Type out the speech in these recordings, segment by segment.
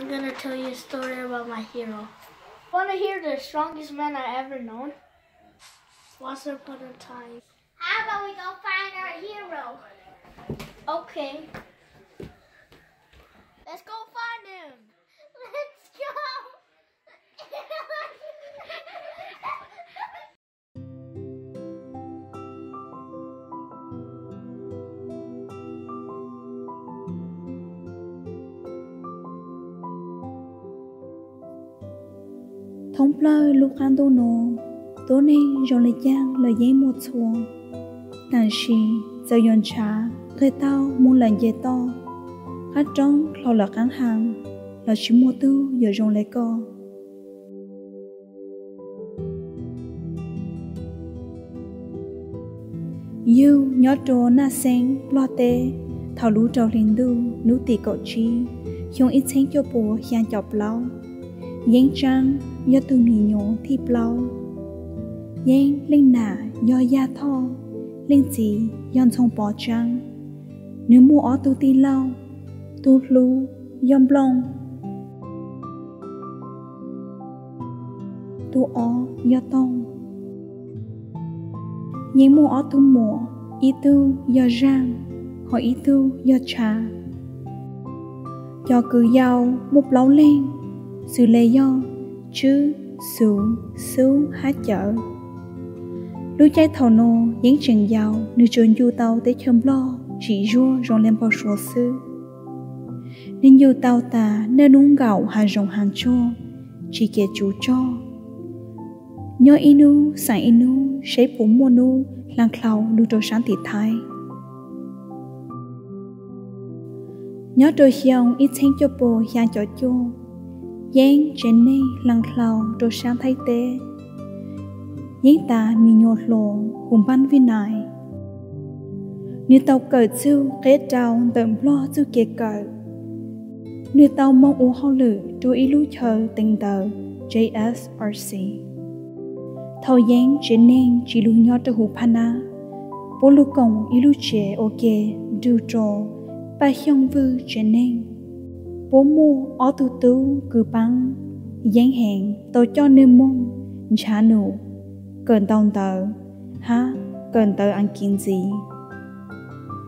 I'm gonna tell you a story about my hero. Wanna hear the strongest man I ever known? Once upon a time. How about we go find our hero? Okay. Let's go find him. Thông plơ lúc ăn đô nô. Tối nay rồi lê giang lời giấy một chùa. tàn xì giờ yon trà người tao muốn lần dễ to. Hát trông lo là cán hàng là chỉ mua tư giờ rồi lê co. Yêu nhỏ trô, na sen lo tê. Thảo lũ trâu linh đu nú tì cậu chi. Hiong ít sen cho bố hiang chọc lâu yên trăng do tu mì nhổ thi plau, yên linh na do ya tho linh gì yon trong bỏ chang, nếu mua ở tu ti lâu tu lu yom blong tu ở do tông yên mua ở tu mùa y tu do rang hoặc y tu do trà cho cứ giàu một lâu lên sự lệ do chứ xuống xuống há chợ. Lúc chai thầu nô, những trường giàu nữ trường du tàu tới châm lo, chỉ rua rồi lên bao số sư nên du tàu ta nên uống gạo hà rồng hàng cho chỉ kể chủ cho. Nhớ inu sang inu sẽ bụng mua nu lang khlau nu trôi sáng thị thái nhớ trôi hiong ít thanh cho bồ hiang cho cho giang trên này lăng khlau đồ sáng thay tế. Giang ta mi nhột lộ cùng ban vi nai nếu tàu cờ chư kết trao tầm lo chư kế cờ nếu tàu mong u hoa lử chú ý lưu chờ tình tờ JSRC Thao giang trên nên chỉ lưu nhỏ cho hù pana bố lưu cổng ý lưu chế ok du trò, ba hiong vư trên nên bố mô ở tu tu cứ băng, gián hẹn tôi cho nêm mông trả nụ, cần tông tờ ha cần tờ ăn kiến gì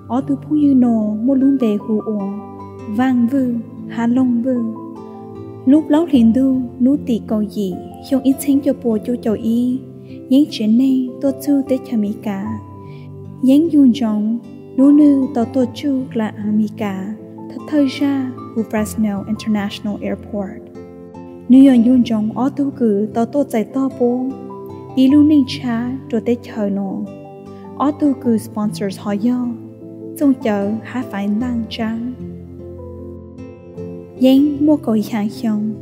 ở tu phu như nô mô luôn về hù ổ vang vư, hà long vư. Lúc lâu liền đu, nú tì cầu gì không ít sáng cho bố cho cháu y những chuyện này tôi chưa tới cho mỹ cả. Những dung trọng nú nữ tôi tôi chưa là Amica thật thời ra của Fresno International Airport. New York yun jong ở tu cử tàu tốt chạy to bố. Ý lưu ninh cha rồi tới chờ nó. Ở tu cử sponsors họ yo. Trong chờ há phải năng trang. Yên mua cầu hàng hiong.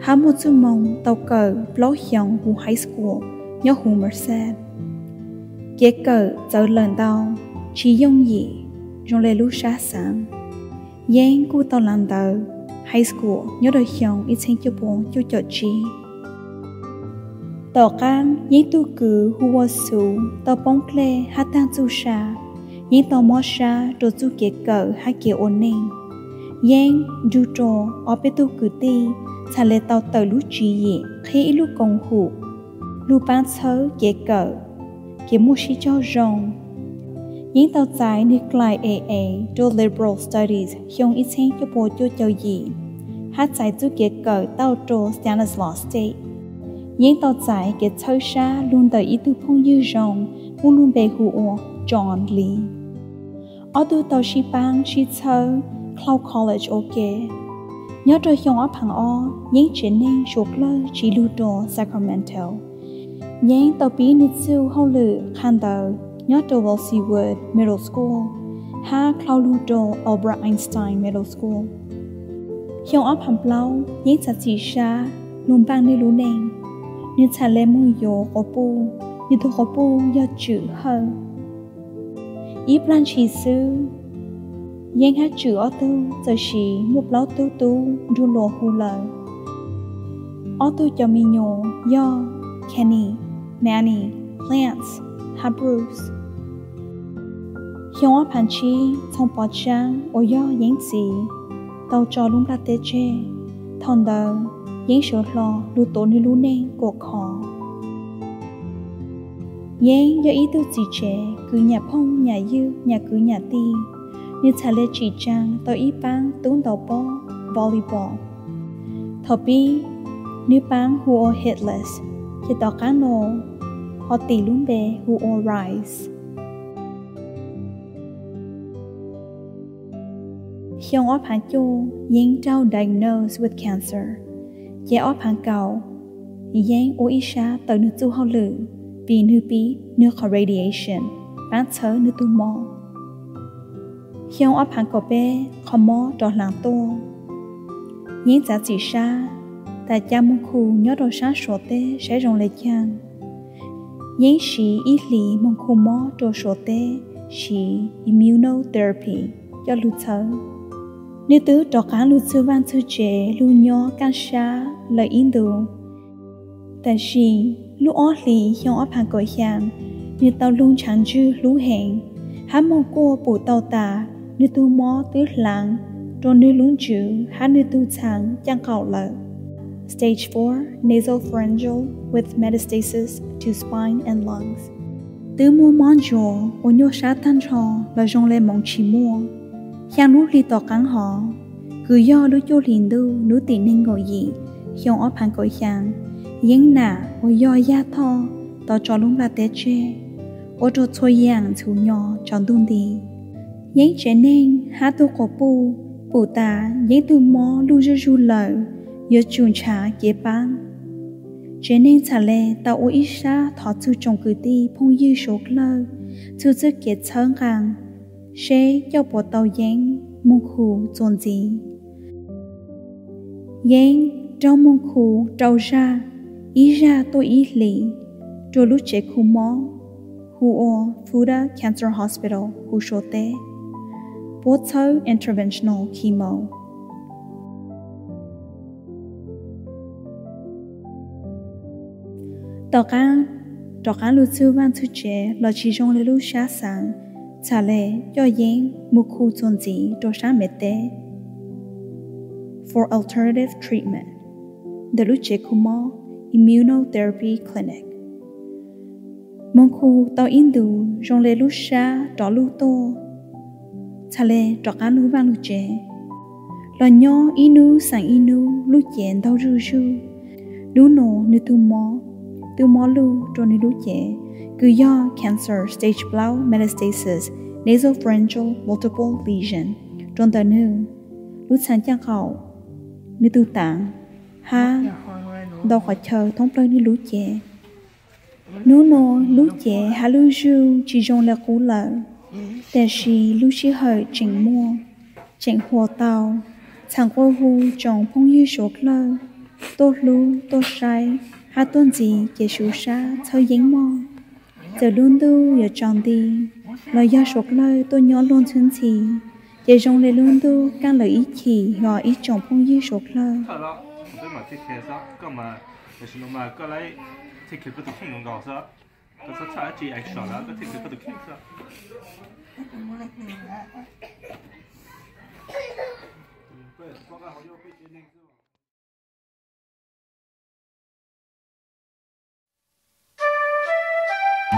Há một chú mong tàu cờ blog hiong hù high school nhớ hù Merced. Kế cờ giờ lần đau, chỉ dùng gì trong lê lúc xa sáng yên cú tao làm tờ high school, nhớ đời hiong ít sinh cho bố cho cho chi. Tỏ can yên tu cử hùa su tao bóng kle hát tang chu sa yên tao mò sa, đồ chu kế cờ hát kế ổn ninh yên du trò ở bên tu cử ti thà lệ tao tờ lú trí dị khi lú công hụ. Lú bán sớ kế cờ kế mua sĩ cho rong những tàu giải nuclei AA do Liberal Studies hiong ít sinh cho bộ cho châu gì hát giải chú kế cờ tàu trô Stanislaus State. Những tàu giải kế thơ xa luôn tới ý tư phong dư rộng muốn luôn bề hữu John Lee ở tu tàu shi bang shi thơ Cloud College, ok. Nhớ rồi hiong ở phần o những chuyện nên chuột lơ, chỉ lưu đồ, Sacramento. Những tàu bí nữ siêu hậu lự, khan tờ nhớ cho Wood Middle School, ha Claudio Albert Einstein Middle School. Hiong áp hàm lâu, những chặt chỉ xa, luôn bang đi lũ nền, như chả lê mùi dồ có bù, như tôi có bù do chữ hơn. Ý plan chỉ sư, những hát chữ ở tu, giờ chỉ một lâu tu tu, du lô hù lờ. Ở tu cho mi nhô, do, Kenny, Manny, Plants, ha Bruce. Hiong pan chi trong bò chang ô yo yến gì đầu cho lung la tê chê thon đầu giấy số lo, lu tổ ni lu nè của khó giấy do ý tư chỉ trẻ cứ nhà phong, nhà dư, nhà cứ nhà ti như thà lê chỉ trang tao ý bang tốn tàu bó volleyball thọ bi như bang who are hitless chỉ tao cá nô họ tỷ luôn bề who are rise Chồng op hàng chu ying trao diagnosed with cancer. Ye op hàng cầu yang o isha tới nữ tu hậu lử vì nữ bí nữ khó radiation, bán thớ nữ tu mò. Chồng op hàng cầu bê khó mò, trò làng tô. Ying giá chỉ sa tại cha mông khu nhớ đồ sáng sổ tê sẽ rộng lệ chàng. Ying sĩ ít lì mong khu mò trò sổ tê sĩ immunotherapy cho lưu thơ nếu tứ trò cá lu sư văn sư trẻ lu nhỏ can xa lời in đồ. Tại vì lu ó lì hiong áp hàng cõi hàng nếu tao luôn chẳng dư lu hẹn. Há mong cô bù tàu tà. Nếu tu mó tứ lặng rồi nếu luôn chữ há nếu tu chẳng chẳng cầu lợi. Stage 4 nasal pharyngeal with metastasis to spine and lungs. Tứ mua món chùa, ô nhô sát thanh trò là dòng lên mong chỉ mua yang nu li to cắn họ. Cứ do lu cho liền du nu tị nên ngồi gì hiong ở pan cõi yang yeng na o do ya tho to cho lung la te che o cho choi yang chu nhỏ chọn tung đi yeng che nên ha tu ko pu pu ta yeng tu mo lu ju ju lời yo chun cha kế ban chế nên trả lệ tao ô ít xa, thọ chu trồng cử ti phong dư số lơ chu chu kết chơn hàng sẽ cho bộ tàu giang mong khu dồn gì giang trong mong khu trâu ra. Ý ra tôi ý lì cho lúc chế khu mó. Khu o Fuda Cancer Hospital, khu số tế bố thâu interventional chemo. Tàu cá tàu cá lưu sư văn thư chế là chỉ trong lưu xa sáng trả lệ cho yên một khu chôn gì cho sáng mệt tế. For alternative treatment, the Luche Kumo Immunotherapy Clinic. Mong khu tàu Indu trong lê lúc xa trọ lưu tô. Trả lệ trọ cá lưu vang lưu chế. Là nhó inu sang inu lưu chén đau rư rư. Lưu nổ nữ tu mò từ mô lưu cho nên đú chế, cứ do cancer stage blau metastasis nasopharyngeal multiple lesion trong tờ nữ, lúc sáng chăng khẩu, nữ tư tạng, ha, đau khỏi chờ thông plơ như lũ chế. Nú nô lũ chế hà lưu dư chỉ dòng là cú lợ, để xì lưu xì hơi chỉnh mua, chỉnh hồ tàu, chẳng qua hù trong phong như sốt lơ, tốt lưu tốt sai, ha tôn gì kể số sa thơ dính mò giờ luôn tu giờ tròn đi lời do sốt lời tôi nhỏ luôn chân thì giờ trong lời luôn tu càng lời ý chỉ gọi ý chồng phong dư sốt lời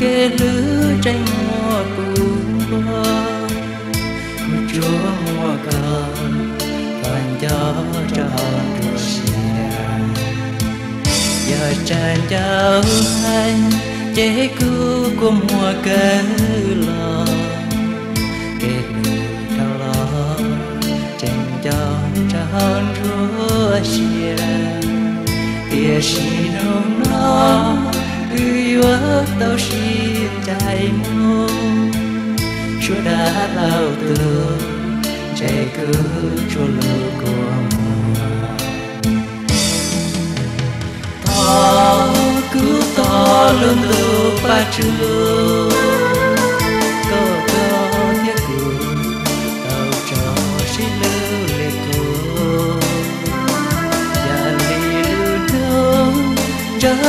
kê lứa tranh hoa cùng ba, cô chúa mùa cầm thành cho tròn rồi xe giờ tràn cháu anh chế cứ của mùa cớ lo kể lửa đau lo trên cho tròn rúa xìa tia xì nô nó cứ ước tao xin chạy mô chúa đã lao tường chạy cứ chúa lưu của tao cứ to luôn lưu ba trường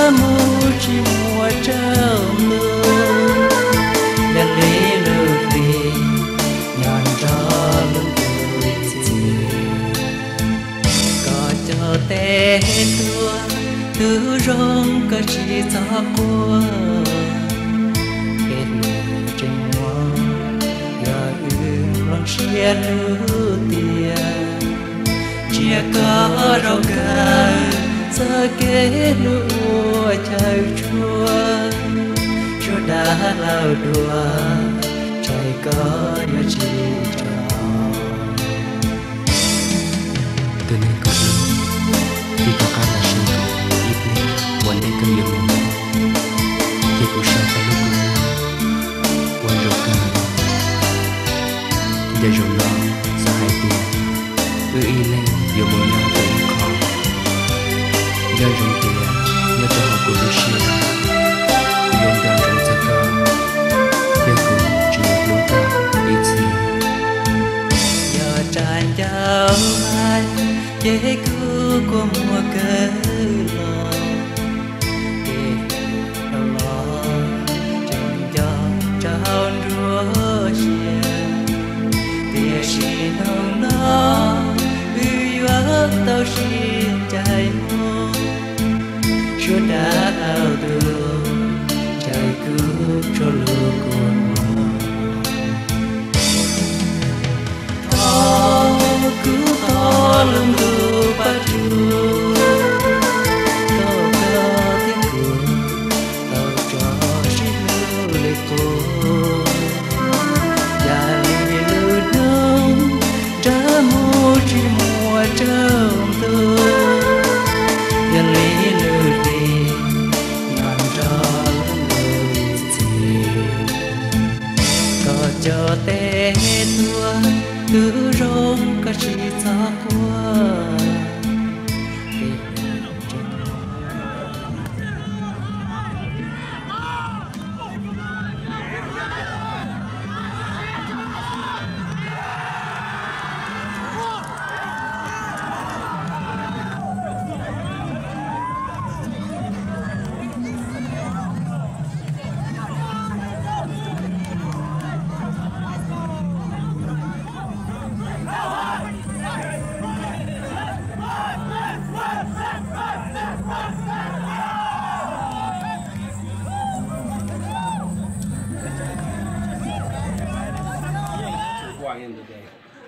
amor có chi mùa trao mưa. Ya lì lư đi nhàn cho lưng cười có cho tê thua từ rong cả chỉ cho qua kết lửa trên hoa ya yêu lòng chia lửa tiền. Chia cả rau cả giờ kế lụa chạy chuông chúa đã lao đùa chạy có nhớ chỉ trò từ nay có đi có cam là sinh cầu ít nên muốn đến cơn yêu mình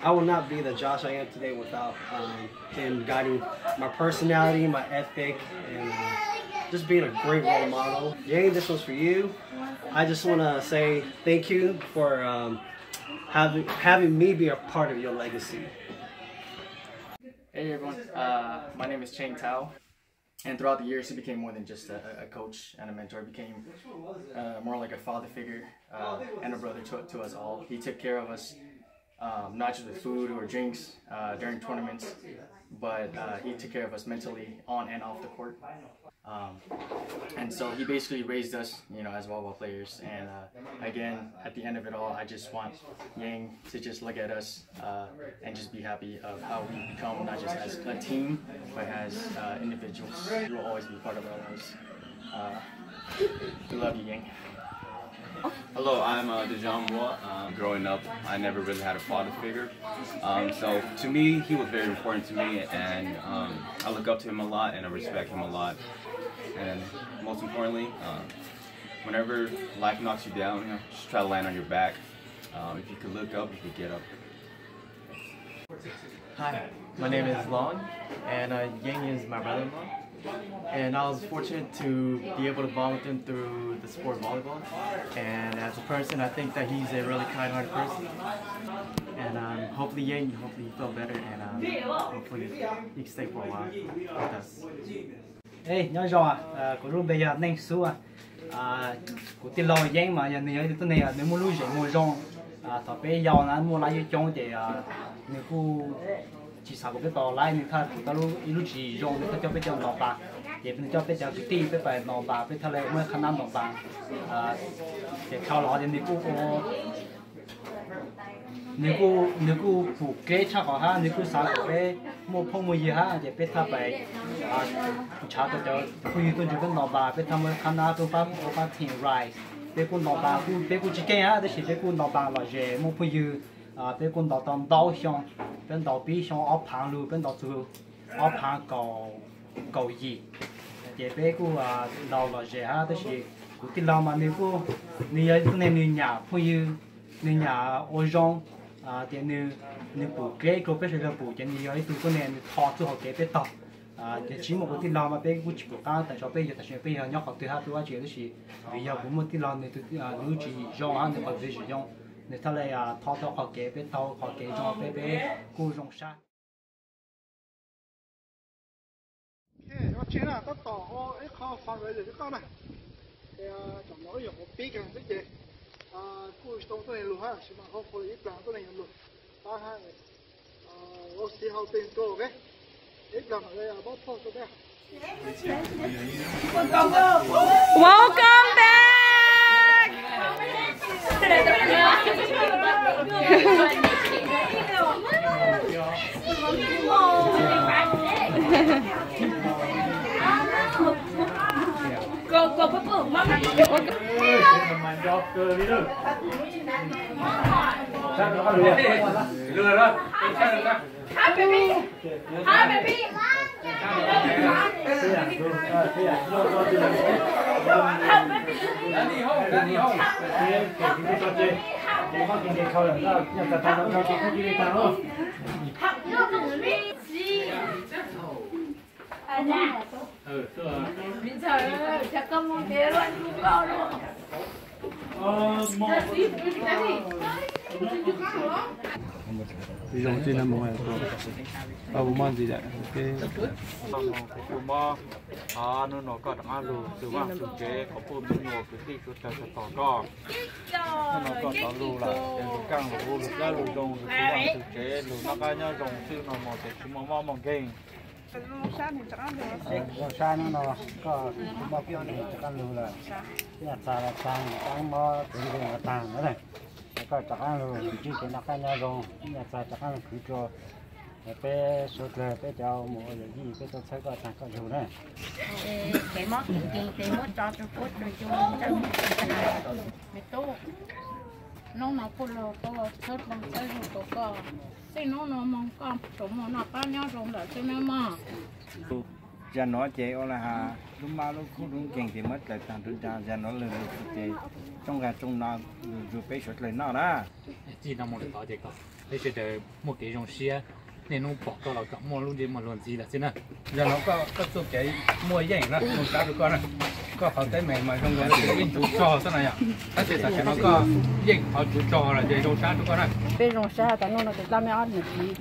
I will not be the Josh I am today without um, him guiding my personality, my ethic, and uh, just being a great role model. Jane, this one's for you. I just want to say thank you for um, having having me be a part of your legacy. Hey everyone, uh, my name is Chang Tao, and throughout the years he became more than just a, a coach and a mentor. He became uh, more like a father figure uh, and a brother to, to us all. He took care of us, um, not just with food or drinks uh, during tournaments, but uh, he took care of us mentally on and off the court. Um, and so he basically raised us, you know, as volleyball players. And uh, again, at the end of it all, I just want Yang to just look at us uh, and just be happy of how we become, not just as a team, but as uh, individuals. You will always be part of our lives. Uh, we love you, Yang. Hello, I'm uh, Dejan Moore. Uh, growing up, I never really had a father figure. Um, so to me, he was very important to me, and um, I look up to him a lot, and I respect him a lot. And most importantly, um, whenever life knocks you down, you know, just try to land on your back. Um, if you could look up, you could get up. Hi, my name is Long, and uh, is my brother-in-law. And I was fortunate to be able to bond with him through the sport of volleyball. And as a person, I think that he's a really kind-hearted person. And um, hopefully, Yang, hopefully he felt better, and um, hopefully he can stay for a while with us. Ê, nhớ rồi à, của lúc bây giờ nên số à, của tiền lo giấy mà giờ này tôi này nếu mua lui dễ mua rong, à thọ bây giờ nó mua lại cho để à nếu chỉ sao có biết tỏ lại nếu ta tao lúc lúc chỉ rong nếu ta cho biết cho nó ba, để bên cho bên cho cái ti bên phải nòng bà bên thằng này mới khăn năm nòng bà à để theo đó thì nếu cô nếu cô nếu cô phụ kế chắc họ ha nếu cô sao cái mua phong mua gì ha để bên thằng phải à trả cho cho khi tôi chụp bên nòng bà bên thằng mới khăn năm tôi phát tôi phát tiền rice. Bên cô nòng bà cô bên cô chỉ cái ha để chỉ bên cô nòng bà là dễ mua phong gì à bên con đào tầm đào xong bên đào bí xong ở phang lưu đào chú ở phang cầu cầu gì chế bé cô đào là dễ ha tức là cô tin mà nếu cô nếu như nên như nhà phụ như như nhà ô rong à thì nếu nếu bù kế cô bé sẽ là bù cho nếu như tụi cô nên thọ tụi họ kế bé tao à thì chỉ một cái tin làm mà bé cũng chỉ có cá tại cho bé giờ tại sao bé giờ nhóc học từ hai tuổi chuyện đó là vì giờ cũng một tin làm này tụi à nữ chỉ rong ăn thì bật dây chỉ rong nếu thay lại à thọ cho họ kế bé tao họ kế cho bé bé cô rong sa nó chỉ là tất tỏ ô ít khó phá về được cái này thì trong đó dùng một bí càng rất gì à cô trong cái này luôn ha chỉ mà không phải ít làm cái này luôn ta ha à ô xí hậu tiền cô cái ít làm ở đây là bóc thôi cho bé Welcome back! Go, go, Papu, Mama. Man job ke đi đâu? Sao nó không được? Lừa đó. Sao được đó? Hai baby. Hai baby. 아니야. 민철 잠깐만 내려앉고 가로. 어, 뭐. 나 뒤에 불기 때문에. 你用真係冇人做，啊冇問題嘅。咁啊，啊，那那個等下路，就話做嘅，我不明我佢啲佢就就ต่อก็那那個ต่อ路啦，就講路路啦路中，就話做嘅路那個呢中，就那麼就全部冇冇經。山 nó nó có một cái nó cái lù là nhà ta là tăng tăng mà cái gì mà tăng nữa này có chắc ăn luôn chỉ cái nó cái nhà rồi nhà xa chắc ăn cứ cho bé sốt là bé cháu mua gì bé cháu thấy có thằng có dù này cái món gì cái món cho cho cốt rồi cho cho mẹ tô nó nó cô lo cô thớt bằng sợi rồi cô co thế nó nó mong con chúng nó nó bao nhiêu rồi là thế nó mà giờ nó chế ô là hà lúc mà lúc không đúng kinh thì mất lại thằng chúng ta giờ nó lừa lừa chế trong gà trong nó rồi bé sốt lên nó đó. Chỉ là một cái đó thì có đây sẽ để một cái dòng xe nên nó bỏ cho là cả mua luôn đi mà luôn gì là thế này giờ nó có có số cái mua vậy đó một cái được con này có họ tới mày mà trong cái cái chủ trò thế này à cái thì thật nó có vậy họ chủ trò là vậy trong sáng được con này bây giờ sao ta nó nó cái làm ăn được gì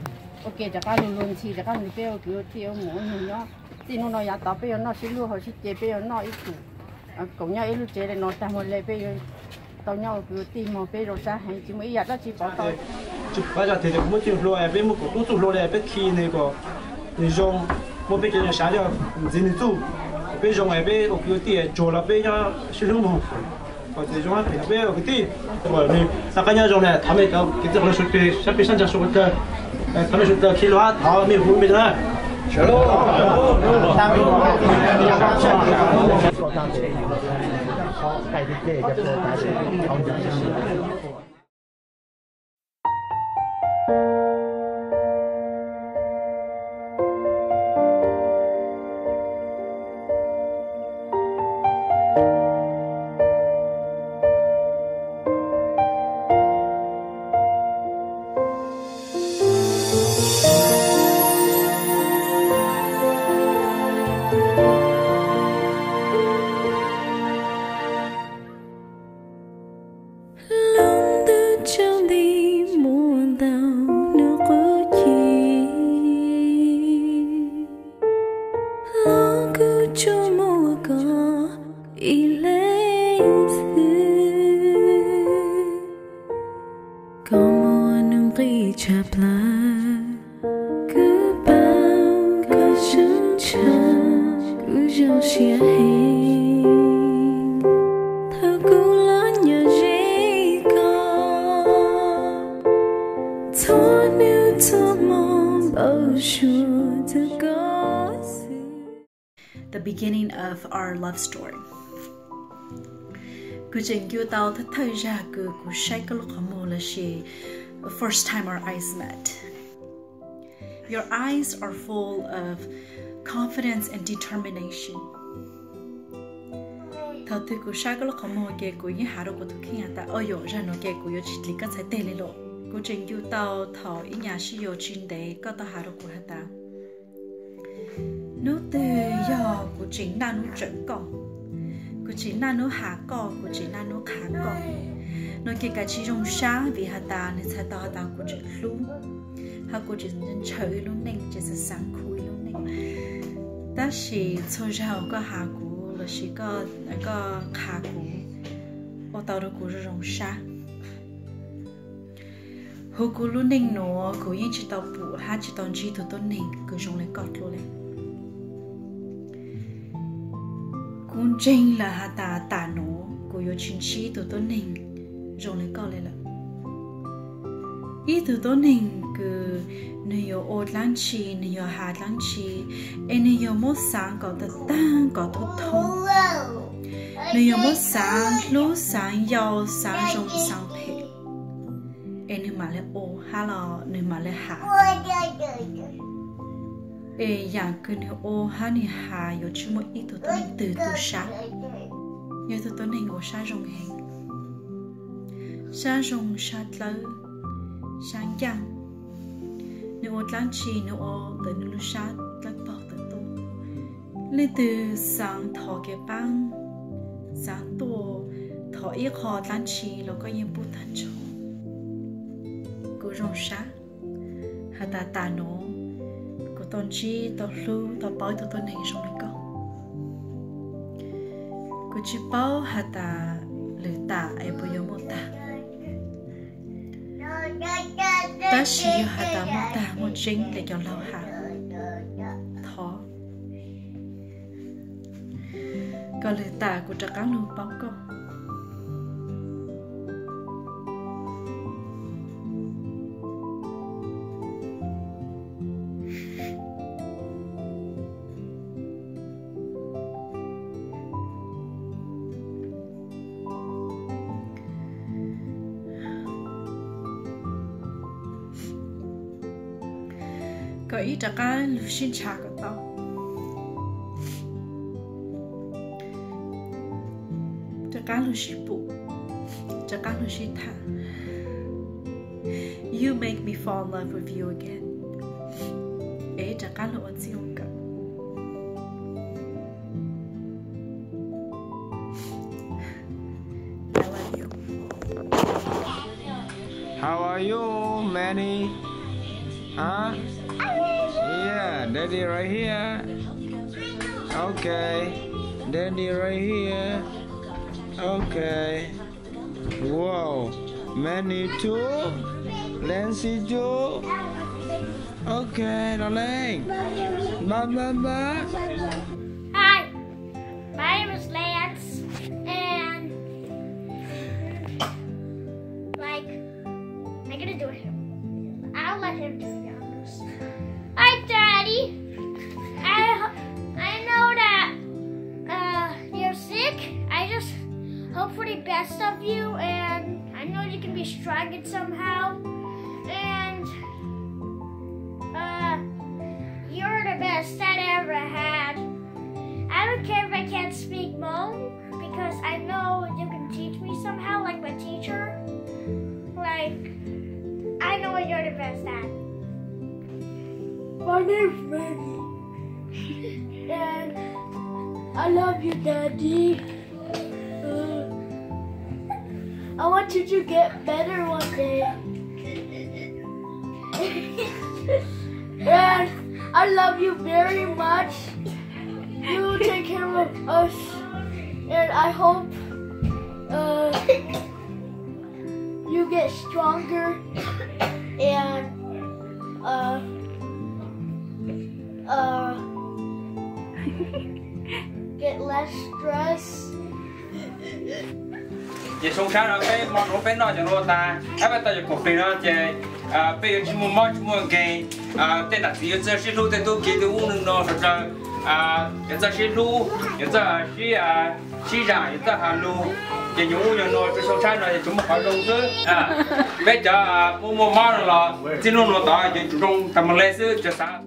ok chắc cả luôn luôn chi chắc cả luôn bây giờ tiêu mua nhiều nó tin nó nói tao bây giờ nó xin luôn họ xin chế bây giờ nó ít chủ cũng nhau ít lúc chế để nó ta một lệ bây giờ tao nhau cứ tin mà bây giờ sao hành chỉ mấy giờ đó chỉ bỏ tao chụp bây giờ thì được một chục lô em biết một cục chục lô này biết khi này có này dùng một biết cái sáng giờ gì này tu biết dùng em biết ở tiền chỗ là biết cho xin dụng mà có thể dùng phải biết ở cái tiền rồi này sao cái nhau dùng này tham cái cái cái số cái sắp bị sang xuất số cái tham số cái khi kilo tháo mình cũng biết nữa 吃喽！大饼、大饼、大饼、大饼，吃吃吃！说大饼，说大饼，吃大饼，吃大饼。Beginning of our love story. Cứ chừng kêu tao thật thời ra cứ cứ say cái lúc mồ là she first time our eyes met. Your eyes are full of confidence and determination. Thao tư cứ say cái lúc mồ kê cứ như hà đâu có thực hiện ta ôi ra nó kê cứ yo chỉ lý cái sai tê lên lộ. Cứ chừng kêu tao thọ ý nhà sĩ yo chín đấy, có tao hà đâu có ta. Nếu từ giờ của chính là nó chuẩn cỏ của chính là nó hạ cỏ của chính là nó khá cỏ nó kia cả chỉ trong xa vì hà ta nên sẽ to ta của chính lũ hà của chính nhân trời luôn nên chỉ sẽ sáng khui luôn nên ta chỉ cho ra có hạ của, là chỉ có có khá của, ô tao được của trong xa hồ của luôn nên nó của những chỉ tao phụ ha chỉ tao chỉ tụi tôi nên cứ trong lấy cọt luôn này cũng chính là hà ta tả nổ của yêu chính trị từ tôi nên rồi lấy câu lên là, ý từ tôi nên cứ nếu yêu ô lăng chi nếu yêu hà lăng chi em nếu yêu mốt sáng có thật tăng có thật thông. Nếu yêu mốt sáng lúc sáng yêu sáng rong sáng phê em nếu mà lấy ô hà là nếu mà lấy hà e yang dạ, cứ o hani ha yo chỉ ito ít tụi tôi từ từ sáng yo tụi tôi nên ngồi sáng rong hình sha rong sát lỡ sáng yang nếu ô lăng chi nếu o tới nu lúc sát lỡ bỏ tới tôi lên từ sáng thọ cái băng sáng tổ thọ ít kho lăng chi lo ko yin bút tan cho ku rong sha ha ta ta no tôn chi tao lu tao bao tao tôn hình trong này có cô chỉ bao hạt ta lử ta, ai bao nhiêu một ta? Ta chỉ hạt ta một ta một chính để cho lâu hạ thọ còn lử ta của trạc cá lu bao con. Cá lưu xin thả You make me fall in love with you again. Ê trả cá lưu ơn xin không cả I love you How are you, Manny? Huh? Daddy right here. Okay. Daddy right here. Okay. Whoa. Manny too? Nancy too? Okay, darling. Bye bye bye. Hope for the best of you, and I know you can be strong somehow. And uh, you're the best that I ever had. I don't care if I can't speak Hmong because I know you can teach me somehow, like my teacher. Like, I know what you're the best at. My name's Maggie. and I love you, Daddy. I want you to get better one day. and I love you very much. You take care of us. And I hope uh, Chị sống sáng rồi cái món nó bên đó cho nó ta, ai bắt ta cho cục đi nó chị, à bây giờ chỉ mua món chỉ cái à tên là gì giờ xin lu tên tôi kia tôi uống nó thật ra. À giờ xin lu giờ xin à xin ra giờ hà lu giờ nhung giờ nó cái số trái này chúng mình phải đầu tư à bây giờ à, mua mua mà là chỉ lu nó ta giờ chúng ta làm lấy cho sao